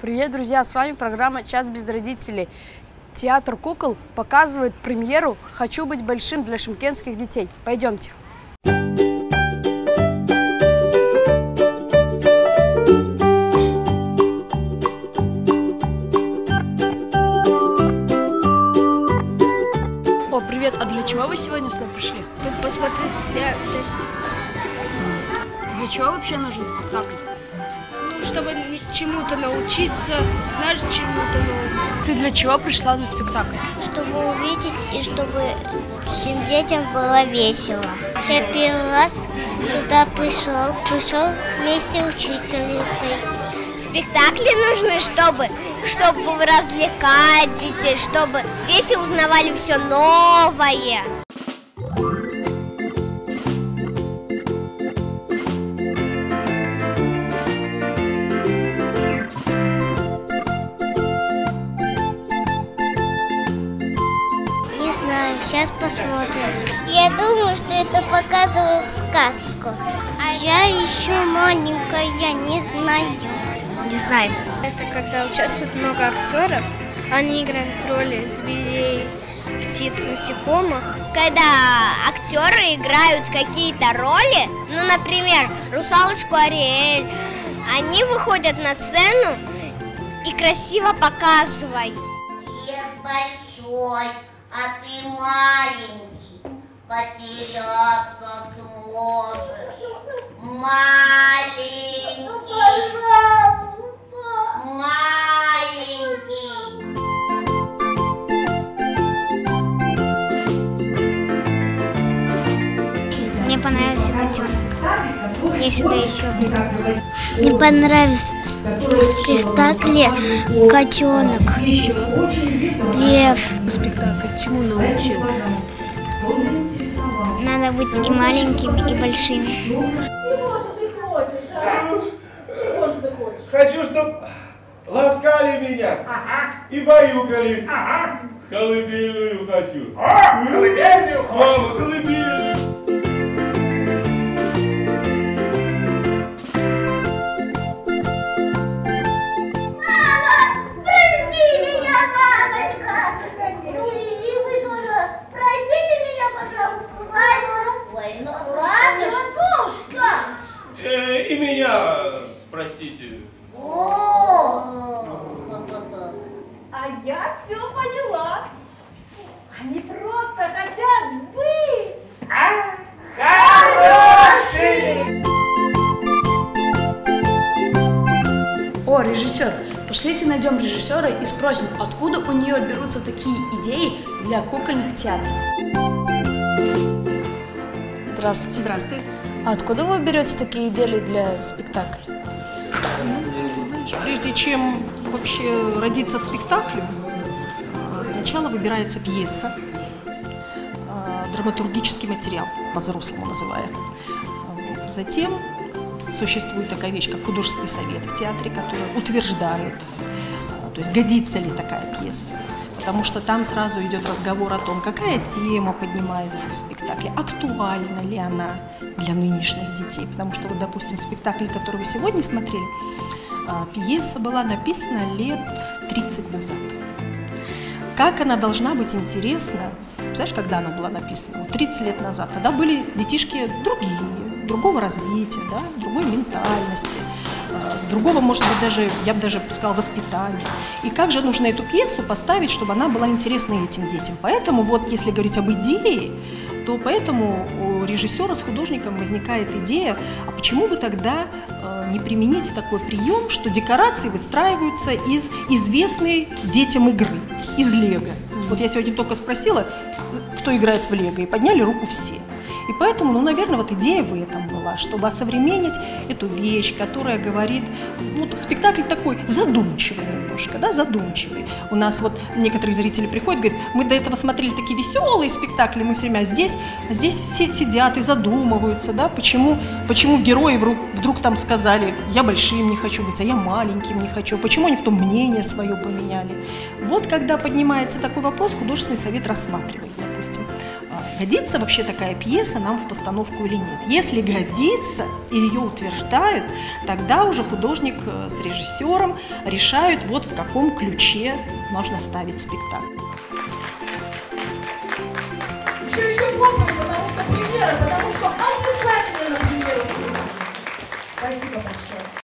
Привет, друзья! С вами программа «Час без родителей». Театр кукол показывает премьеру «Хочу быть большим» для шимкенских детей. Пойдемте. О, привет! А для чего вы сегодня сюда пришли? Посмотреть театр, Для чего вообще нужен спектакль? ну, чтобы чему-то научиться, знать чему-то новому. Ты для чего пришла на спектакль? чтобы увидеть и чтобы всем детям было весело. Я первый раз сюда пришел, пришел вместе учительницей. Спектакли нужны, чтобы, чтобы развлекать детей, чтобы дети узнавали все новое. Сейчас посмотрим. Я думаю, что это показывает сказку. А я еще маленькая, я не знаю. Не знаю. Это когда участвует много актеров, они играют роли зверей, птиц, насекомых. Когда актеры играют какие-то роли, ну, например, русалочку Ариэль, они выходят на сцену и красиво показывают. Я большой, а ты маленький. Потеряться сможешь. Маленький. Маленький. Мне понравился котенок. Я сюда еще приду. Мне понравился в спектакле котенок. Лев. Спектакль чему научил? Надо быть и маленькими, и большими. Хочу, чтоб ласкали меня и баюкали. Колыбельную хочу. колыбельную хочу? Мама, колыбельную. Простите. О! А я все поняла. Они просто хотят быть. О, режиссер! Пошлите найдем режиссера и спросим, откуда у нее берутся такие идеи для кукольных театров. Здравствуйте. Здравствуй. А откуда вы берете такие идеи для спектакля? Прежде чем вообще родиться спектакль, а, сначала выбирается пьеса, а, драматургический материал, по-взрослому называя. Затем существует такая вещь, как художественный совет в театре, который утверждает, а, то есть годится ли такая пьеса. Потому что там сразу идет разговор о том, какая тема поднимается в спектакле, актуальна ли она для нынешних детей. Потому что, вот, допустим, спектакль, который вы сегодня смотрели, а, пьеса была написана лет 30 назад. Как она должна быть интересна, знаешь, когда она была написана? Вот 30 лет назад. Тогда были детишки другие, другого развития, да, другой ментальности, э, другого, может быть, даже, я бы даже сказала, воспитания. И как же нужно эту пьесу поставить, чтобы она была интересна этим детям? Поэтому вот, если говорить об идее, то поэтому у режиссера с художником возникает идея, а почему бы тогда э, не применить такой прием, что декорации выстраиваются из известной детям игры, из лего. Вот я сегодня только спросила, кто играет в лего, и подняли руку все. И поэтому, ну, наверное, вот идея в этом была, чтобы осовременить эту вещь, которая говорит, ну, спектакль такой задумчивый немножко, да, задумчивый. У нас вот некоторые зрители приходят, говорят, мы до этого смотрели такие веселые спектакли, мы все время, здесь, а здесь все сидят и задумываются, да, почему, почему герои вдруг, вдруг там сказали, я большим не хочу быть, а я маленьким не хочу, почему они потом мнение свое поменяли. Вот когда поднимается такой вопрос, художественный совет рассматривает, допустим, годится вообще такая пьеса нам в постановку или нет. Если годится и ее утверждают, тогда уже художник э, с режиссером решают, вот в каком ключе можно ставить спектакль.